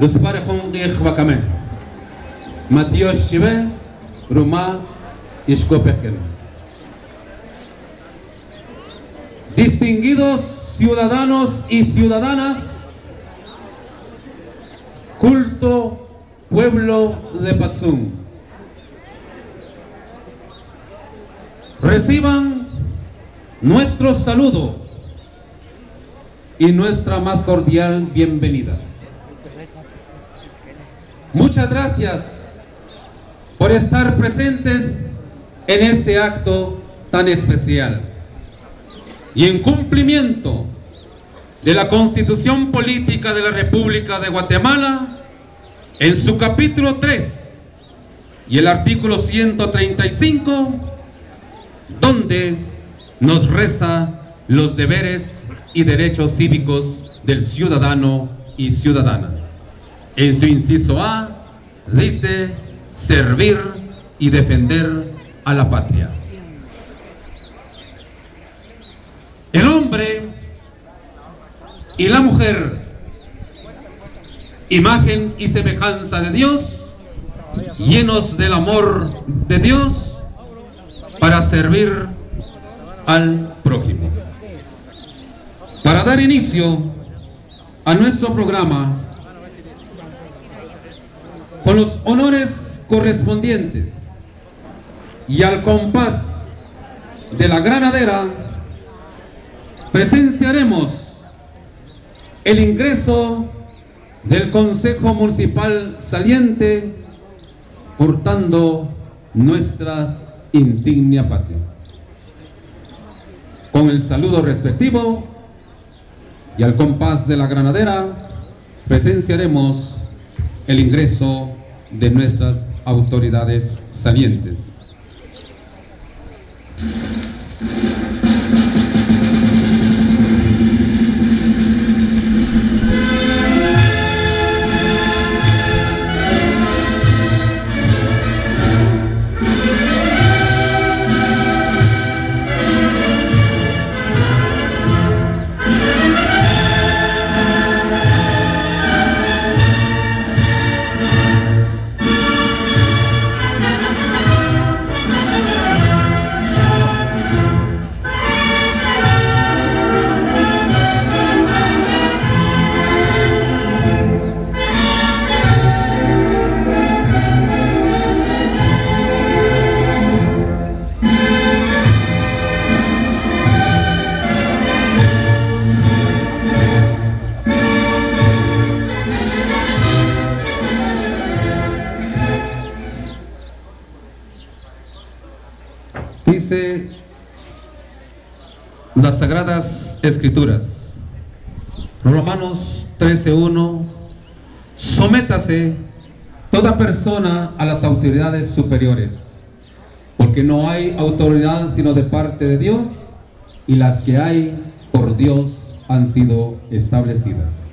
Los parejón Wakame. Matías Chive, Ruma, Ishkopeken. Distinguidos ciudadanos y ciudadanas, culto pueblo de Patzum. Reciban nuestro saludo y nuestra más cordial bienvenida. Muchas gracias por estar presentes en este acto tan especial y en cumplimiento de la Constitución Política de la República de Guatemala en su capítulo 3 y el artículo 135 donde nos reza los deberes y derechos cívicos del ciudadano y ciudadana. En su inciso A dice servir y defender a la patria. El hombre y la mujer, imagen y semejanza de Dios, llenos del amor de Dios para servir al prójimo. Para dar inicio a nuestro programa, los honores correspondientes y al compás de la granadera, presenciaremos el ingreso del Consejo Municipal saliente portando nuestra insignia patria. Con el saludo respectivo y al compás de la granadera presenciaremos el ingreso de nuestras autoridades salientes. Dice las Sagradas Escrituras, Romanos 13.1, sométase toda persona a las autoridades superiores, porque no hay autoridad sino de parte de Dios, y las que hay por Dios han sido establecidas.